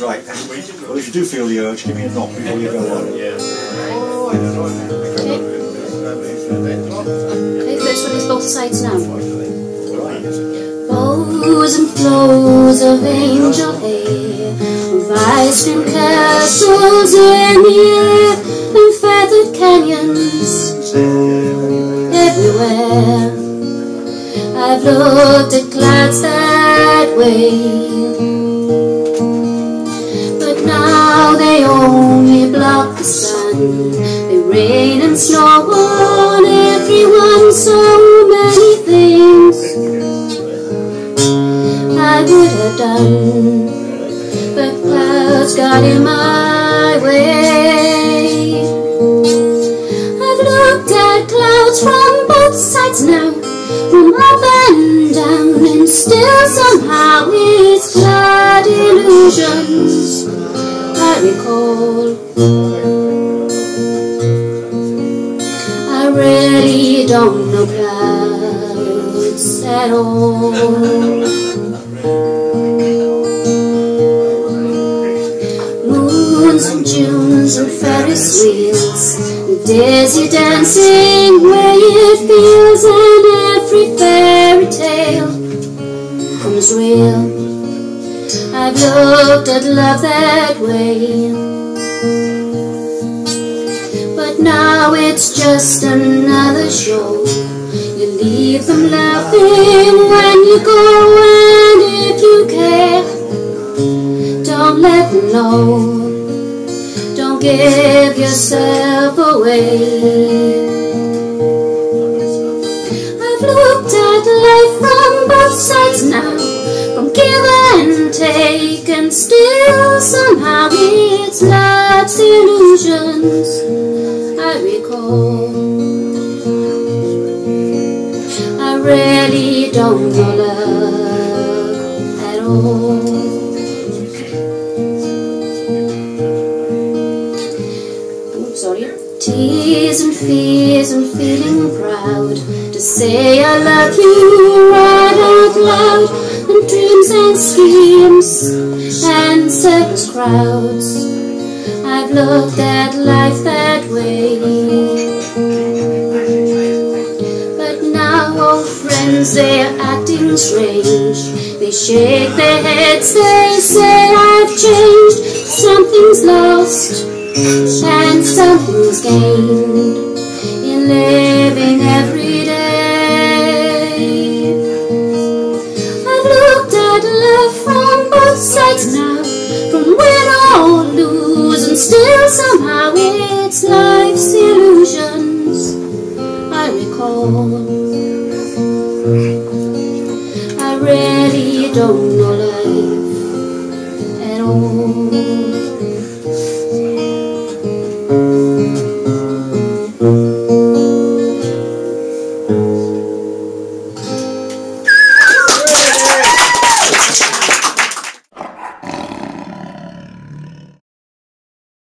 Right. Well, if you do feel the urge, give me a knock before you go on. Yeah. Okay, first one is both sides now. Bows and flows of angel hair, of ice cream castles in the air, and feathered canyons everywhere. I've looked at clouds that way, but now they only block the sun. They rain and snow on everyone, so many things I would have done, but clouds got in my way. I've looked at clouds from both sides now, somehow it's cloud illusions I recall. I really don't know clouds at all. Moons and Junes and Ferris wheels, dizzy dancing where it feels, and every fairy tale comes real. I've looked at love that way. But now it's just another show. You leave them laughing when you go, and if you care, don't let them know. Don't give yourself away. I've looked at life from both sides now, give and take, and still somehow it's love's illusions I recall. I really don't know love at all. Tears and fears and feeling proud to say I love you right out loud, dreams and schemes and circus crowds. I've looked at life that way. But now old friends, they're acting strange. They shake their heads, they say I've changed. Something's lost and something's gained in living somehow it's life's illusions I recall. I really don't know life at all.